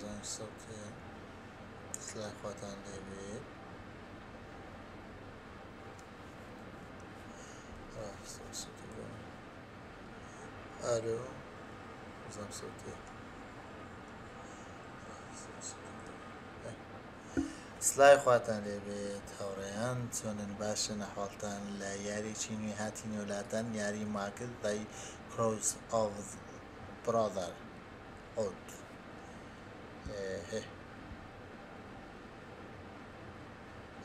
design stuff here. It's like what I. Ah, سلای خواتن لیبید توریان تونن باش نحالتن لیاری چینی هاتین ولاتن یاری ماکل دای کروز آف برادر. اود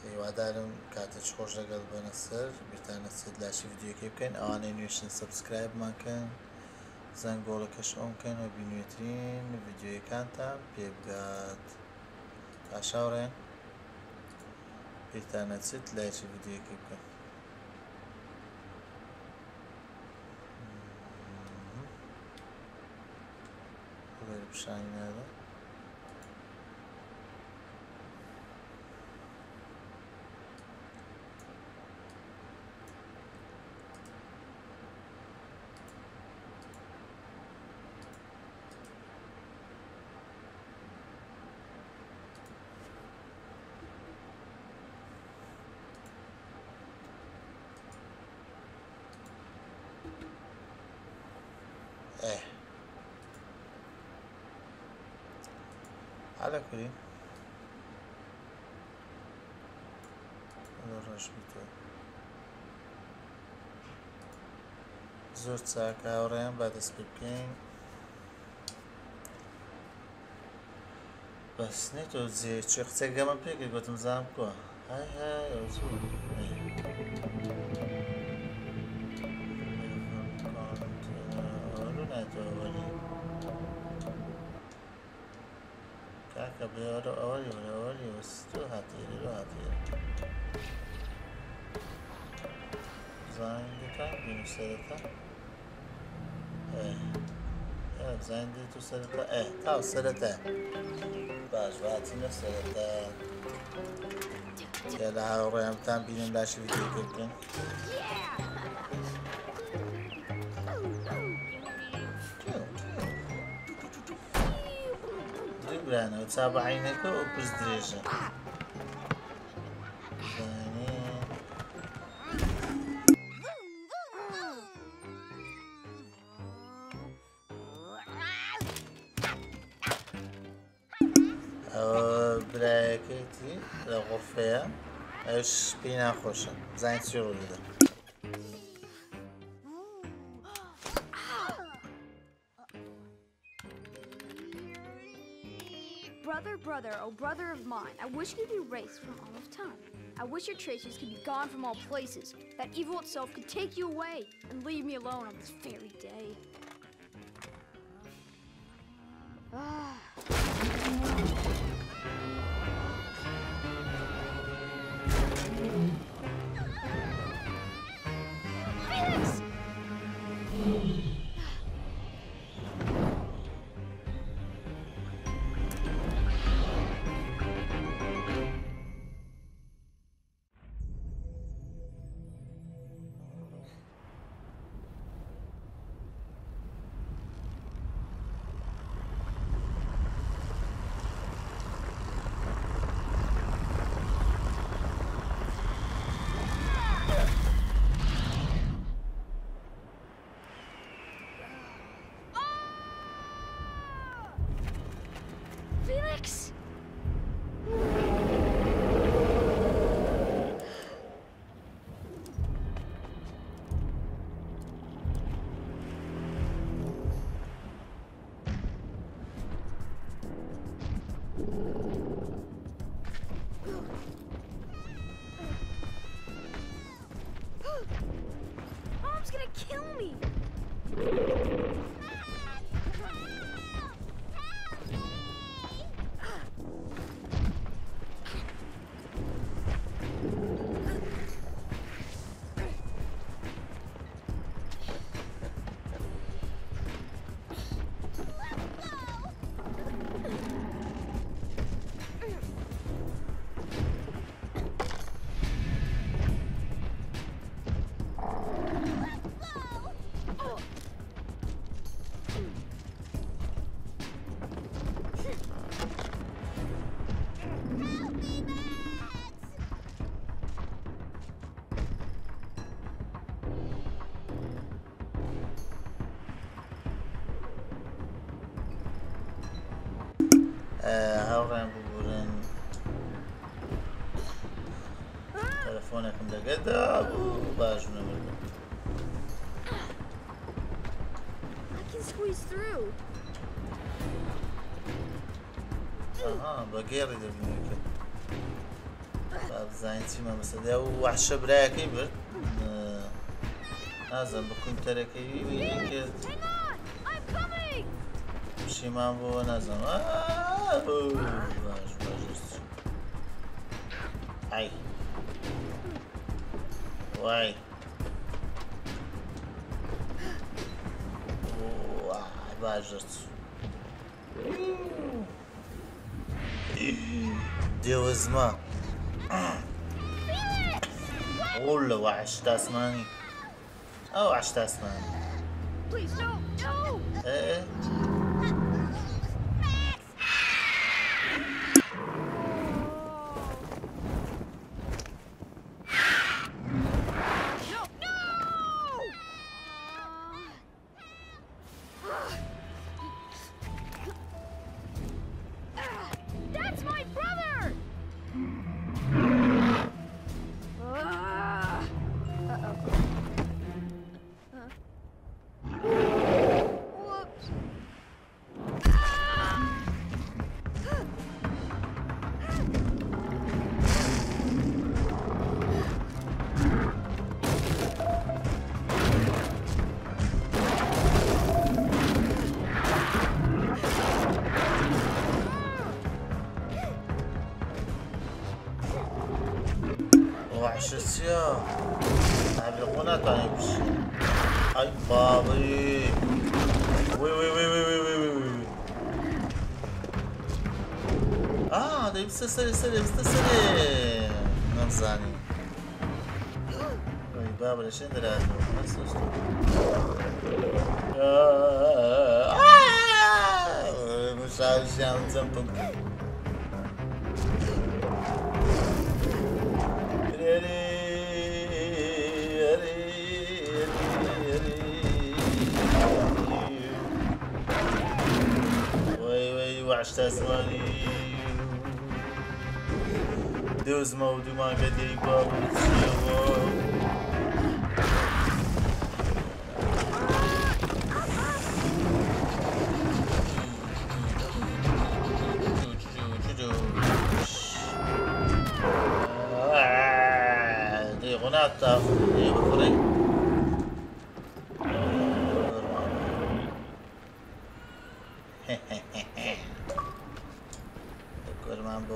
هیوادارم کاتە خۆش لەگەڵ بنە سەر بیتانە سێت لاشی یددیوکەی بکەین ئەوانەی نوێشن سبسکرایبمانکەن زەنگ گۆڵەکەش ئەوکەن و بینوێترین یددیوەکانتان پێ بگات پاشاوڕێن پێتانە چێت لایکی یددیوەکەی بکەن پیشانی نادە على كل ڕۆژ بیتەوە زۆر چاکە هاوڕێیان با دەست پێ بکەین بەس نێتۆ جێ چێ قچێک گەمە پێکرد گوتم زانم بکۆ های های But we are all you are you still happy, you are happy. Zendika minus delta E. Evet, Zendika delta E. Tamam, delta. Bajvatine delta. Gel ha oraya bir tane bilin, ben şu videoyu gördüm. چا بە عینەکە و پرس درێژە ئەوە برایەکەیتی لە غۆفەیە ئەش پێی ناخۆشە زانین چی ڕوویدا Brother, brother, oh brother of mine, I wish you could be erased from all of time. I wish your traces could be gone from all places, that evil itself could take you away and leave me alone on this very day. Ah. خۆنێکم دەگەدا باش نەمرد بە گێڕی دەبینەکە بزانین چیمە مەسەدە و وحشە برایەکەی برد نازم بکوم تەرەکەی پشیمان بۆ نازم واعي باجت ديوز ما ولا وعش تاسماني أو عش تاسماني إيه Сосали, Назали. Ой, бабра, ще да разно. Аз също. Мушал, шам, съм пък. Рери. Oi, oi, eu acho que está Deus malduma vedei babuzivo. Hatta buraya Kurban bu.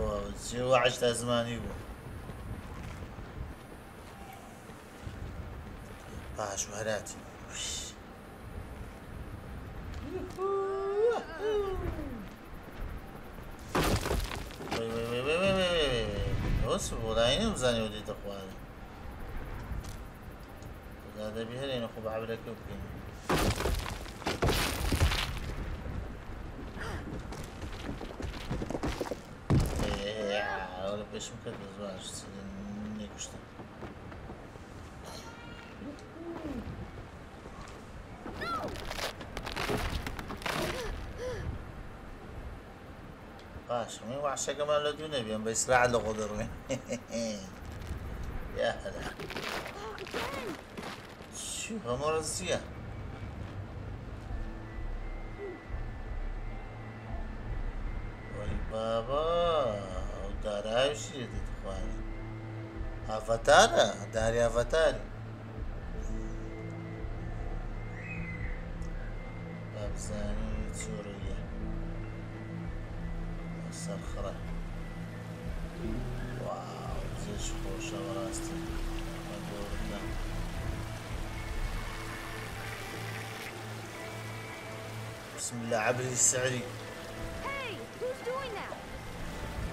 Şu ağaçta zmanı bu. مجوهراتي وای وای وای إيه إيه إيه إيه إيه إيه إيه إيه إيه إيه وحش مين وحشة كمان لدينا بيان بيسرع له قدر. يا هلا. شوفها مرزية بابا ودارها وشي تتخواني افتارة داري أفاتاري. بسم الله عبد السعدي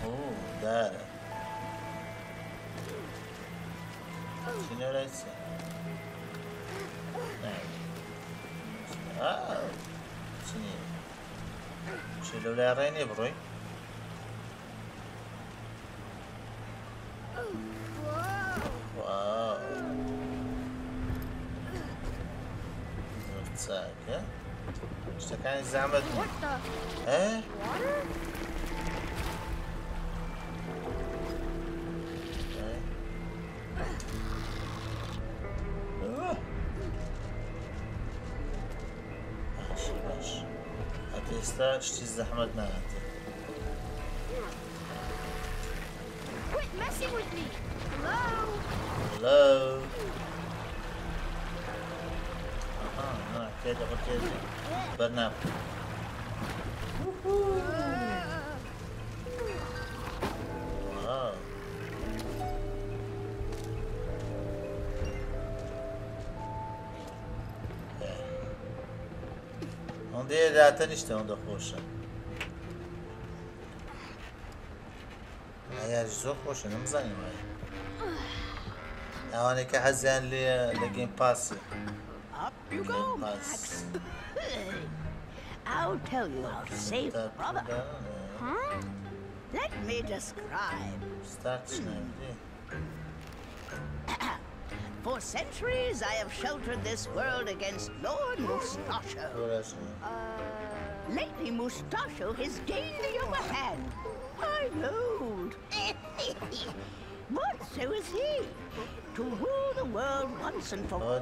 أوه دارة شنو رأسه؟ نعم آه، شنو؟ لا ريني بروي؟ examine... What the? Eh? Water? اشتاش چیز زحمت نداد Ben ne yaptım? wow. Onda je datan ništa onda hoša. A ja zor hoša, ne zanima je. A on je ka game pass. Up you go, Max. I'll tell you how to save the brother. Huh? Let me describe. For centuries, I have sheltered this world against Lord Mustacho. Uh... Lately, Mustacho has gained the upper hand. I'm old. but so is he. To rule the world once and for all,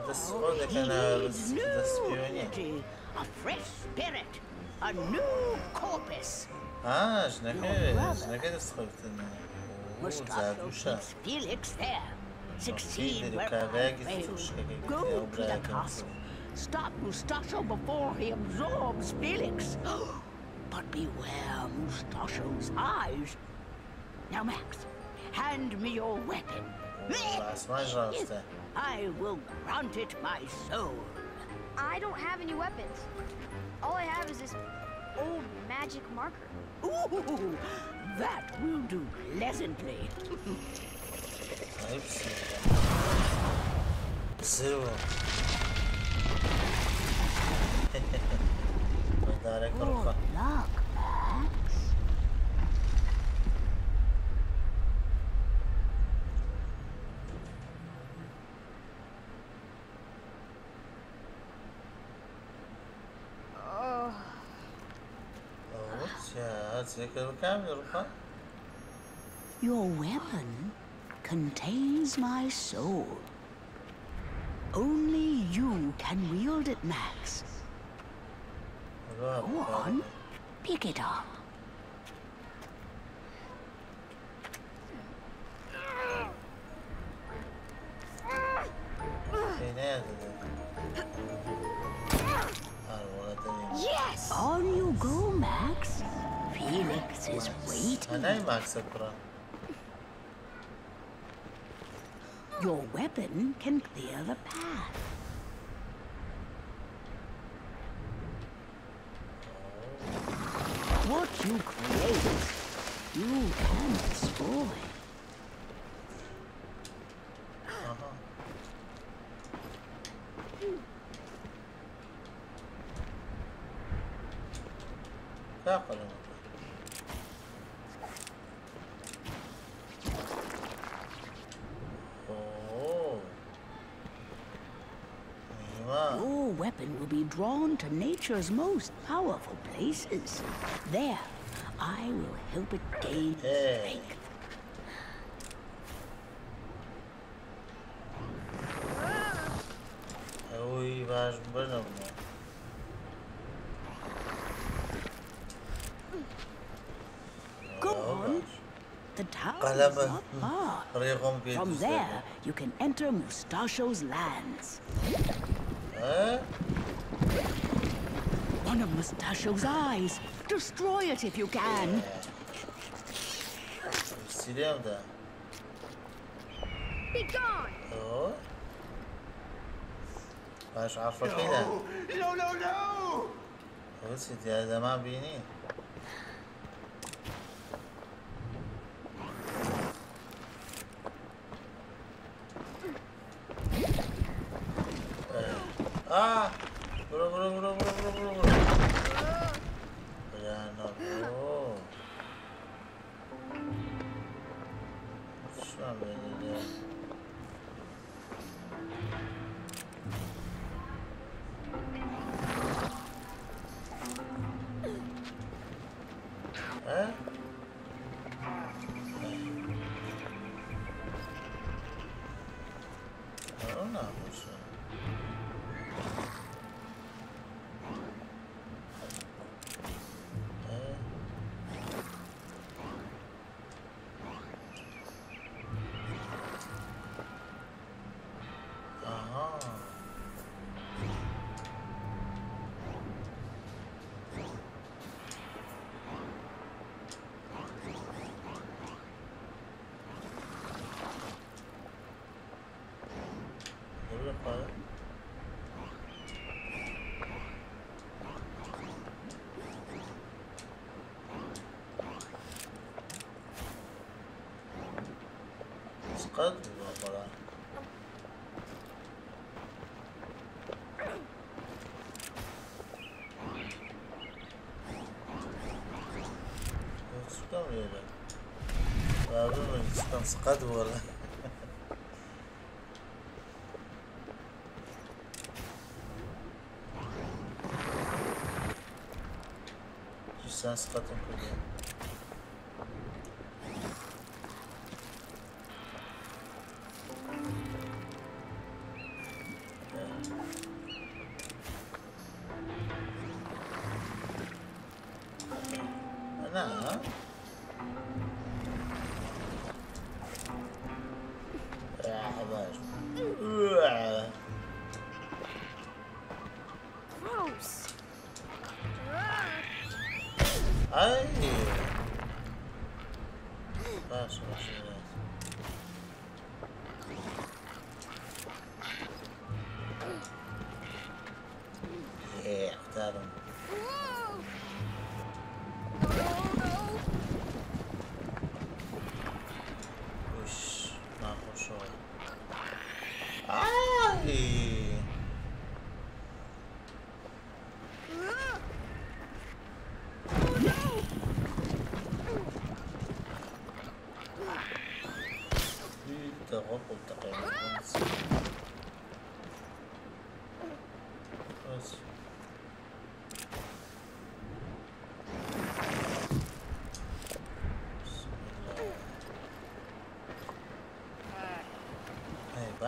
he needs new. energy. A fresh spirit. A new corpus. Ah, je n'avais, je n'avais Felix there. Succeed where Go to the castle. Stop Mustacho before he absorbs Felix. but beware Mustacho's eyes. Now, Max, hand me your weapon. I will grant it my soul. I don't have any weapons. All I have is this old magic marker. Ooh, that will do pleasantly. Oops. Luck. Take a? Your weapon contains my soul. Only you can wield it, Max. Go on, pick it up. Max is waiting. My name Max Your weapon can clear the path. What you create, you can destroy. nature's most powerful places. There, I will help it gain strength. Go on. The tower is not far. From there, you can enter Mustacho's lands. Huh? One of Mustacho's eyes. Destroy it if you can. Be gone. Oh. عارفه كده. No, no, no, no. بصي يا جماعه بيني. Kalk baba. Sıkamıyor ben. Abi ben sıkan sıkat bu arada. Sen sıkatın kuruyor.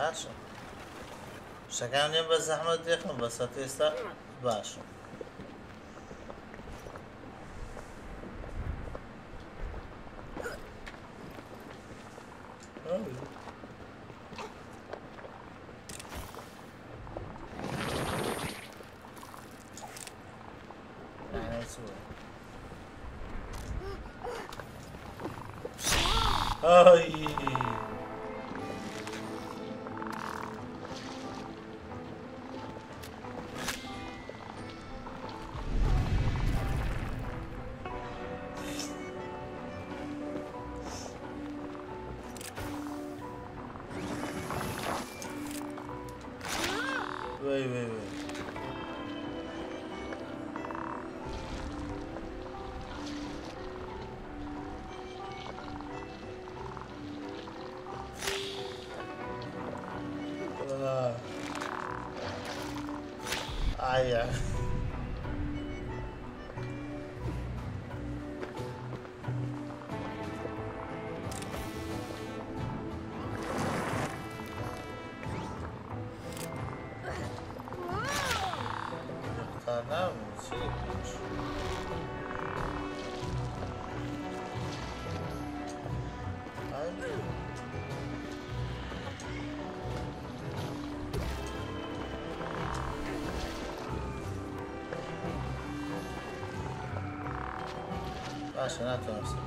باشە شەکانیان بە زەحمە دێخم بەسەر ئێستا باشە. I, uh, relacionar a.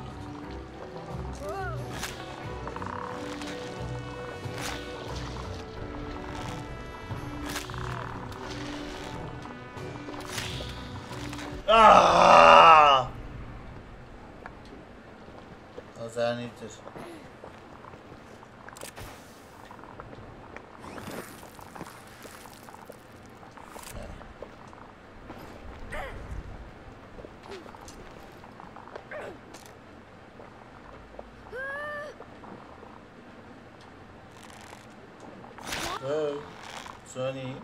所以你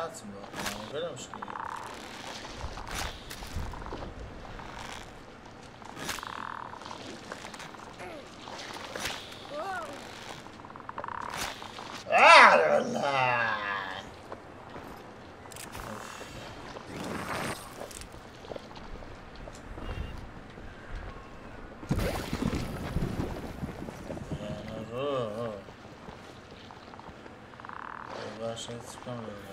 lazım bu. Görüyor musun? Russians from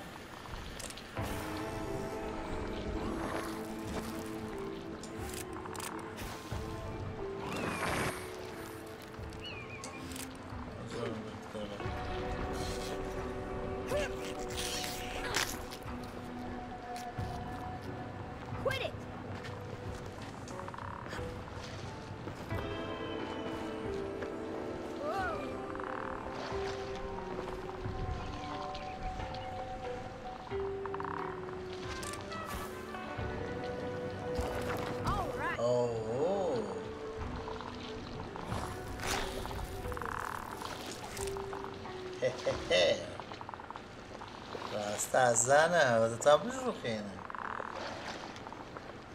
تعزانا هذا تابوش رخينا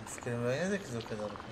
مسكين ما يدك ذو كذا رخينا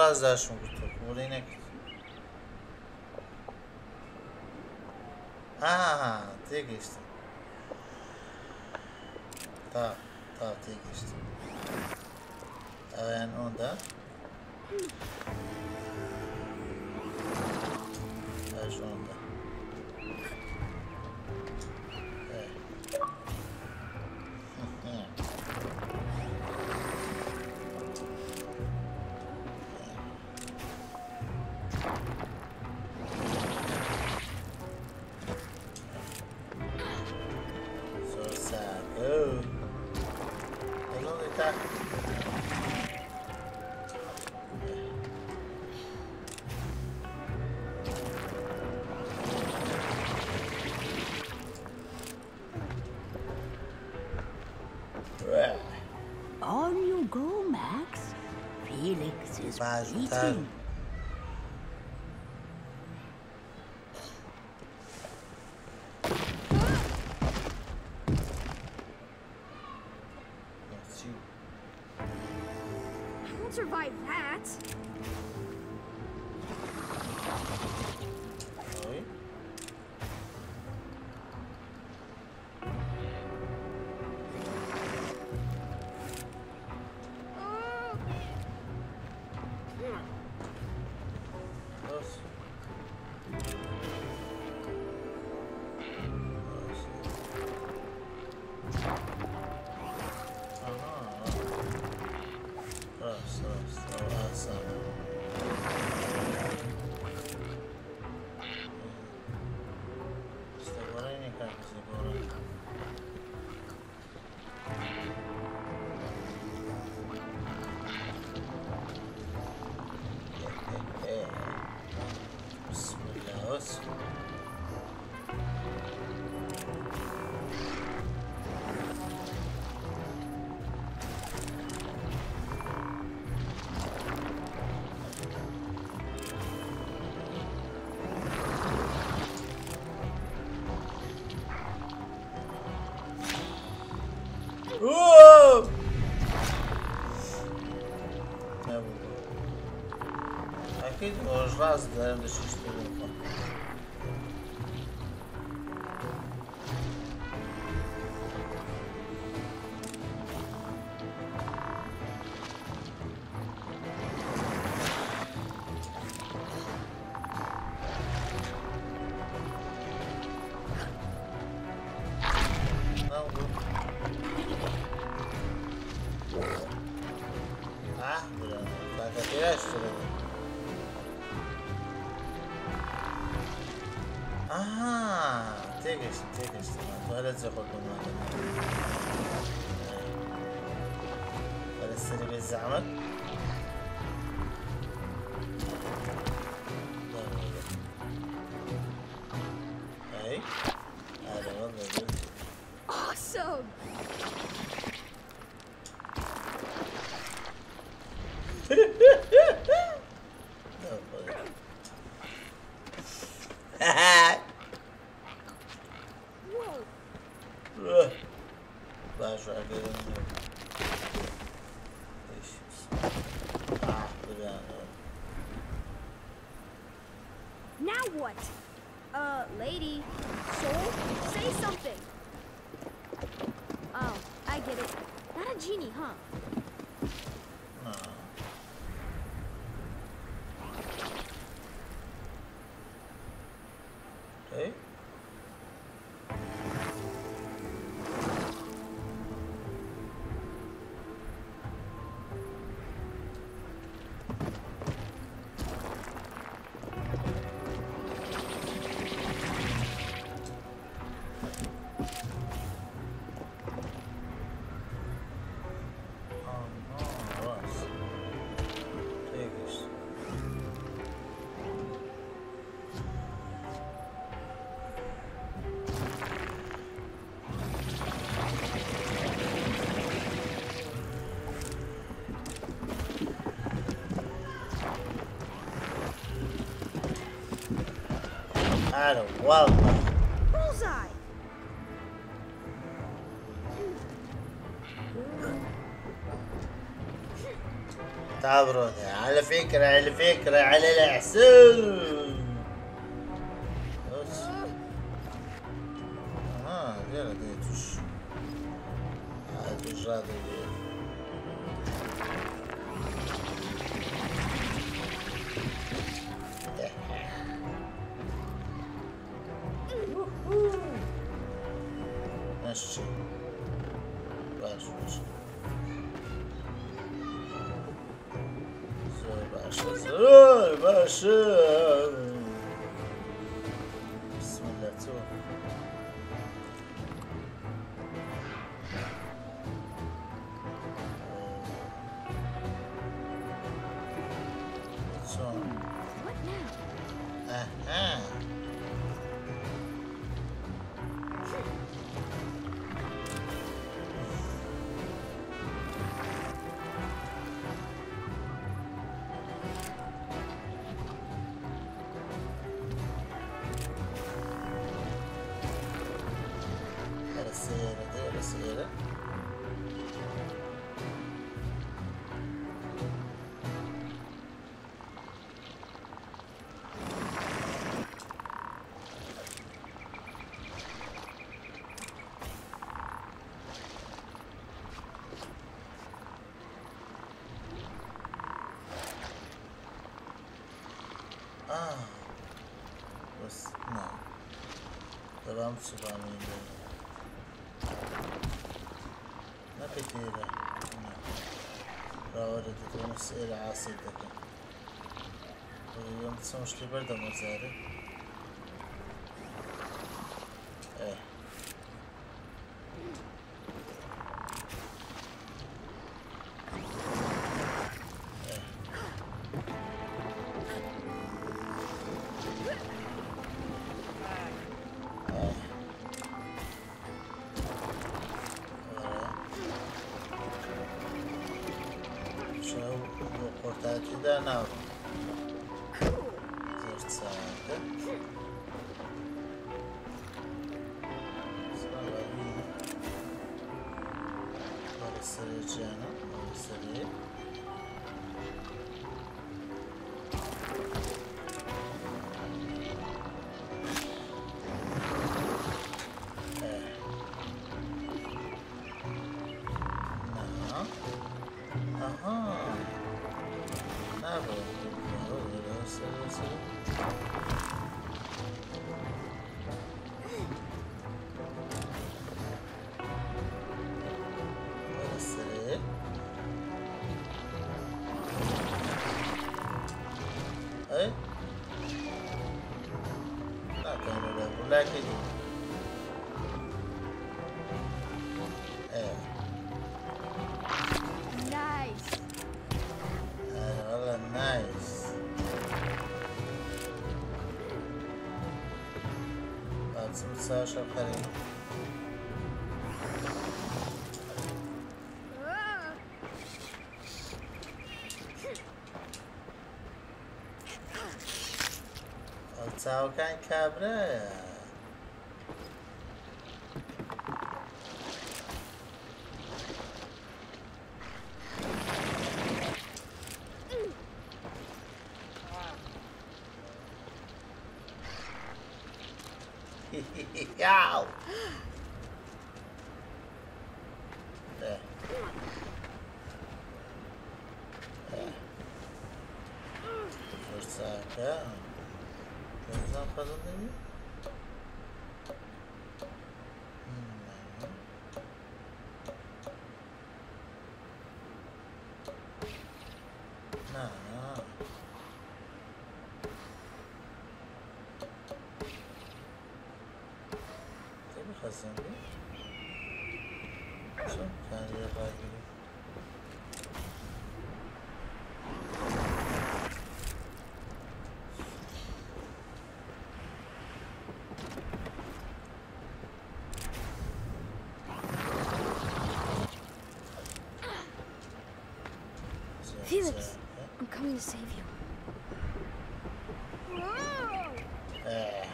раздаашун гуфту уринак ҳа ҳа ҳа тегиштам On you go, Max. Felix is waiting. vaz dando się spierunku. Ah, dobra, tak. Ah, تێگەشت تێگەشت توالەت جەخۆ بەرە سەری بێ زەحمەت ئەی هذا والله! تعبروا على فكرة على فكرة على الحسن subhanahu ما في كذا راوردت ونفس إلى عاصيتك ويوم تسمش لي برد مزاري Sasha Perry. Cabra. Yeah. Felix, I'm coming to save you. Uh.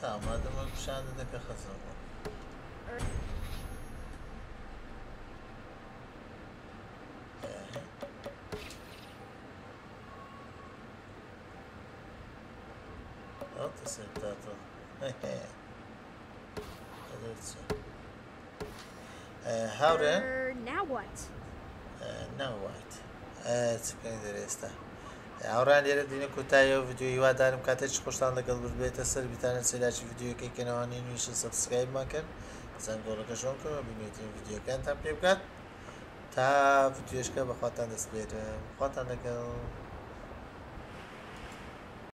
Tamam, kuşağında. هاورن Er, now what? نو وایت چکەی دەرێستا هاوڕان لێرە دینە کوتایە و یددیو هیوادارم کاتێک خۆشتان لەگەڵ بێتە سەر بیتانە سەلاکی یددیوەکەی کەنەوانی نوێشە سبسکایبمان کرد زەنگۆڵەکە شۆن کردەوە بینێتین یددیوەکانتان پێ بکات تا یددیۆشکە بەخواتان دەست بێرە خواتان لەگەڵ